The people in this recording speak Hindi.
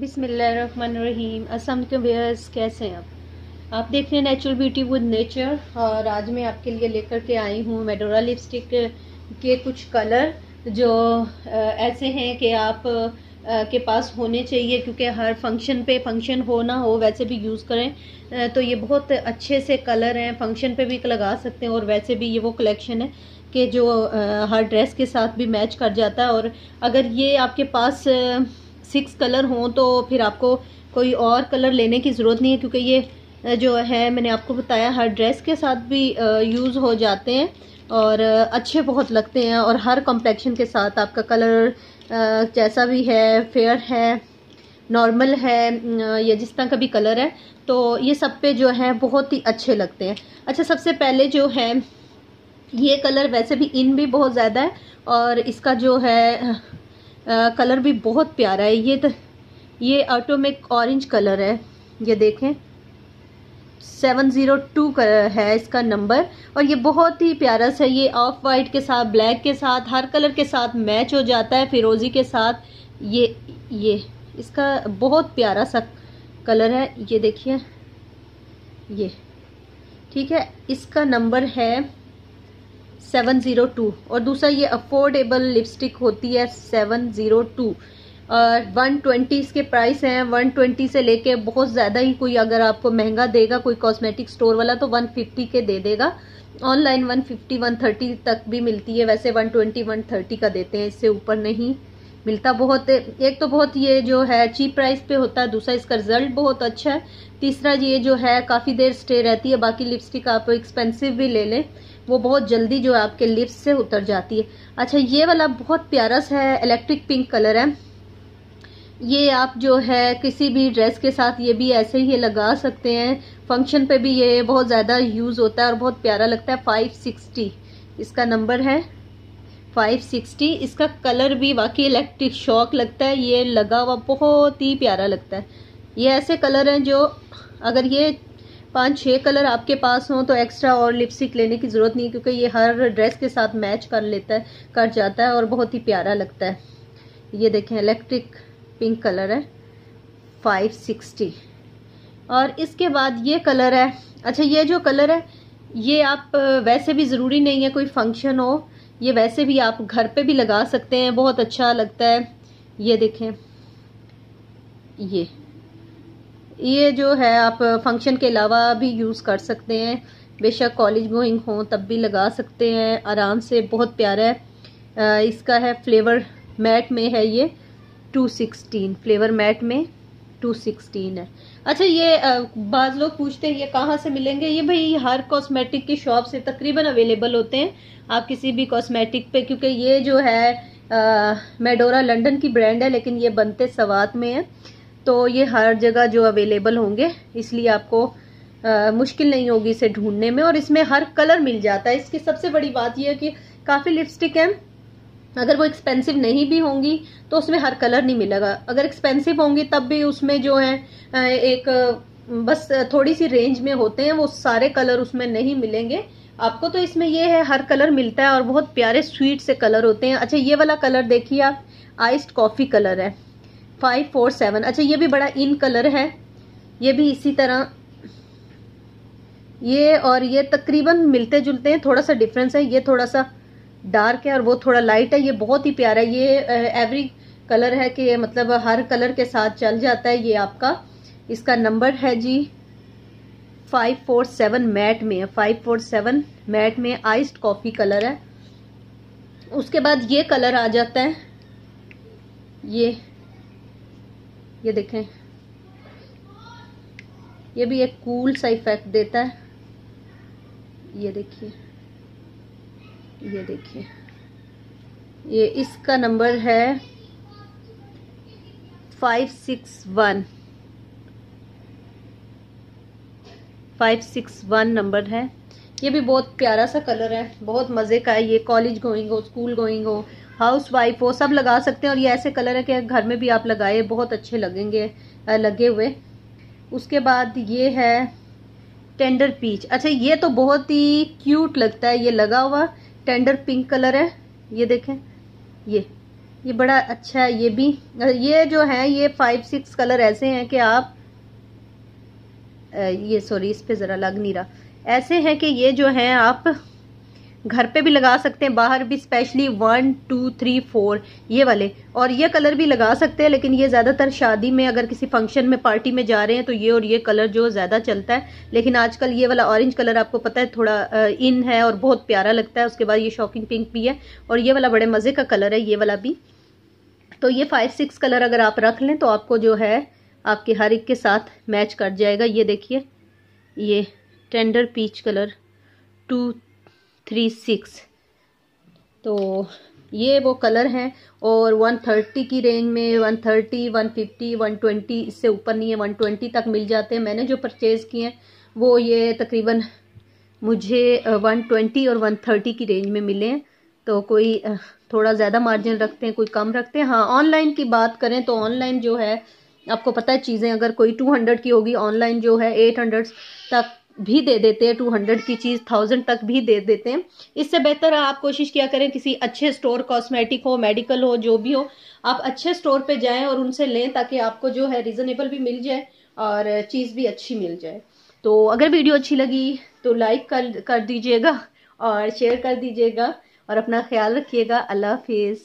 बिसमीम असम के वेयर्स कैसे हैं आप? आप देख रहे हैं नेचुरल ब्यूटी विद नेचर और आज मैं आपके लिए लेकर के आई हूँ मेडोरा लिपस्टिक के कुछ कलर जो ऐसे हैं कि आप के पास होने चाहिए क्योंकि हर फ़ंक्शन पे फ़ंक्शन हो ना हो, वैसे भी यूज़ करें। तो ये बहुत अच्छे से कलर हैं। फ़ंक्शन पे भी लगा सकते हैं और वैसे भी ये वो कलेक्शन है कि जो हर ड्रेस के साथ भी मैच कर जाता है। और अगर ये आपके पास सिक्स कलर हों तो फिर आपको कोई और कलर लेने की ज़रूरत नहीं है, क्योंकि ये जो है, मैंने आपको बताया, हर ड्रेस के साथ भी यूज़ हो जाते हैं और अच्छे बहुत लगते हैं और हर कॉम्प्लेक्शन के साथ आपका कलर जैसा भी है फेयर है नॉर्मल है या जिस तरह का भी कलर है तो ये सब पे जो है बहुत ही अच्छे लगते हैं। अच्छा सबसे पहले जो है, ये कलर वैसे भी इन भी बहुत ज़्यादा है और इसका जो है कलर भी बहुत प्यारा है। ये तो ये ऑटोमिक ऑरेंज कलर है। ये देखें। सेवन ज़ीरो टू है इसका नंबर। और ये बहुत ही प्यारा सा, ये ऑफ़ वाइट के साथ ब्लैक के साथ, हर कलर के साथ मैच हो जाता है फिरोज़ी के साथ। ये ये, इसका बहुत प्यारा सा कलर है। ये देखिए। ये, ठीक है। इसका नंबर है सेवन ज़ीरो टू और दूसरा ये अफोर्डेबल लिपस्टिक होती है seven zero two. One twenty इसके प्राइस हैं, वन ट्वेंटी से लेके बहुत ज़्यादा ही कोई अगर आपको महँगा देगा, कोई कॉस्मेटिक स्टोर वाला तो वन फिफ्टी के दे देगा। Online one fifty, one thirty तक भी मिलती है, वैसे वन ट्वेंटी, वन थर्टी का देते हैं, इससे ऊपर नहीं मिलता बहुत। एक तो बहुत ये जो है चीप प्राइस पे होता है, दूसरा इसका रिज़ल्ट बहुत अच्छा है, तीसरा ये जो है, काफ़ी देर स्टे रहती है, बाकी लिपस्टिक आप एक्सपेंसिव भी ले लें। वो बहुत जल्दी जो है आपके लिप्स से उतर जाती है। अच्छा ये वाला बहुत प्यारा सा है इलेक्ट्रिक पिंक कलर है। ये आप जो है किसी भी ड्रेस के साथ ये भी ऐसे ही लगा सकते हैं। फ़ंक्शन पे भी ये बहुत ज़्यादा यूज़ होता है और बहुत प्यारा लगता है। फाइव सिक्सटी इसका नंबर है। फाइव सिक्सटी इसका कलर भी वाकई इलेक्ट्रिक शॉक लगता है। ये लगा हुआ बहुत ही प्यारा लगता है। ये ऐसे कलर हैं जो अगर ये पाँच, छह कलर आपके पास हों तो एक्स्ट्रा और लिपस्टिक लेने की ज़रूरत नहीं क्योंकि ये हर ड्रेस के साथ मैच कर लेता है, कर जाता है और बहुत ही प्यारा लगता है। ये देखें इलेक्ट्रिक पिंक कलर है फाइव सिक्सटी और इसके बाद ये कलर है। अच्छा ये जो कलर है, ये आप, वैसे भी ज़रूरी नहीं है कोई फ़ंक्शन हो। ये वैसे भी आप घर पे भी लगा सकते हैं, बहुत अच्छा लगता है। ये देखें, ये। ये जो है आप फ़ंक्शन के अलावा भी यूज़ कर सकते हैं। बेशक कॉलेज गोइंग हो तब भी लगा सकते हैं। आराम से बहुत प्यारा है। आ, इसका है फ्लेवर मैट में है ये 216 फ्लेवर मैट में 216 है। अच्छा ये बाज़ लोग पूछते हैं ये कहाँ से मिलेंगे? ये भाई हर कॉस्मेटिक की शॉप से तकरीबन अवेलेबल होते हैं। आप किसी भी कॉस्मेटिक पे क्योंकि ये जो है मेडोरा लंदन की ब्रांड है लेकिन ये बनते सवात में है। तो ये हर जगह जो अवेलेबल होंगे इसलिए आपको आ, मुश्किल नहीं होगी इसे ढूँढने में और इसमें हर कलर मिल जाता है। इसकी सबसे बड़ी बात यह है कि काफ़ी लिपस्टिक है। अगर वो एक्सपेंसिव नहीं भी होंगी तो उसमें हर कलर नहीं मिलेगा। अगर एक्सपेंसिव होंगी तब भी उसमें जो है एक बस थोड़ी सी रेंज में होते हैं वो सारे कलर उसमें नहीं मिलेंगे। आपको तो इसमें ये है हर कलर मिलता है और बहुत प्यारे स्वीट से कलर होते हैं। अच्छा ये वाला कलर देखिए आप आइस्ड कॉफ़ी कलर है। फाइव फोर सेवन अच्छा ये भी बड़ा इन कलर है। ये भी इसी तरह। ये और ये तकरीबन मिलते जुलते हैं, थोड़ा सा डिफरेंस है। ये थोड़ा सा डार्क है और वो थोड़ा लाइट है। ये बहुत ही प्यारा है। ये एवरी कलर है कि मतलब हर कलर के साथ चल जाता है ये आपका। इसका नंबर है G five four seven matte में। है फाइव फोर सेवन मैट में आइस्ड कॉफ़ी कलर है। उसके बाद ये कलर आ जाता है। ये ये देखें। ये भी एक कूल सा इफ़ेक्ट देता है। ये देखिए। ये देखिए। ये इसका नंबर है five six one five six one number है। ये भी बहुत प्यारा सा कलर है, बहुत मज़े का है ये कॉलेज गोइंग हो स्कूल गोइंग हो हाउस वाइफ हो, सब लगा सकते हैं और ये ऐसे कलर है कि घर में भी आप लगाए, बहुत अच्छे लगेंगे लगे हुए। उसके बाद ये है टेंडर पीच अच्छा ये तो बहुत ही क्यूट लगता है, ये लगा हुआ टेंडर पिंक कलर है, ये देखें, ये ये बड़ा अच्छा है, ये भी ये जो है, ये फाइव सिक्स कलर ऐसे हैं कि आप ये सॉरी इस पे ज़रा लग नहीं रहा। ऐसे हैं कि ये जो हैं आप घर पे भी लगा सकते हैं, बाहर भी specially one two three four ये वाले। और ये कलर भी लगा सकते हैं, लेकिन ये ज़्यादातर शादी में, अगर किसी फ़ंक्शन में पार्टी में जा रहे हैं तो ये और ये कलर जो ज़्यादा चलता है। लेकिन आजकल ये वाला ऑरेंज कलर आपको पता है, थोड़ा इन है और बहुत प्यारा लगता है। उसके बाद ये शॉकिंग पिंक भी है और ये वाला बड़े मज़े का कलर है, ये वाला भी। तो ये फाइव सिक्स कलर अगर आप रख लें तो आपको जो है, आपके हर एक के साथ मैच कर जाएगा। ये देखिए, ये tender peach colour two three six. तो ये वो कलर हैं और 130 की रेंज में 130, 150, 120 इससे ऊपर नहीं है 120 तक मिल जाते हैं। मैंने जो परचेज़ किए हैं वो ये तकरीबन मुझे 120 और 130 की रेंज में मिले हैं। तो कोई थोड़ा ज़्यादा मार्जिन रखते हैं कोई कम रखते हैं। हाँ ऑनलाइन की बात करें तो ऑनलाइन जो है आपको पता है चीज़ें अगर कोई 200 की होगी ऑनलाइन जो है 800 तक भी दे देते हैं टू हंड्रेड की चीज़ थाउज़ेंड तक भी दे देते हैं। इससे बेहतर आप कोशिश किया करें, किसी अच्छे स्टोर कॉस्मेटिक हो मेडिकल हो, जो भी हो, आप अच्छे स्टोर पे जाएँ और उनसे लें ताकि आपको जो है रिजनेबल भी मिल जाए और चीज़ भी अच्छी मिल जाए। तो अगर वीडियो अच्छी लगी तो लाइक कर कर दीजिएगा और शेयर कर दीजिएगा और अपना ख्याल रखिएगा। अल्लाह हाफिज़।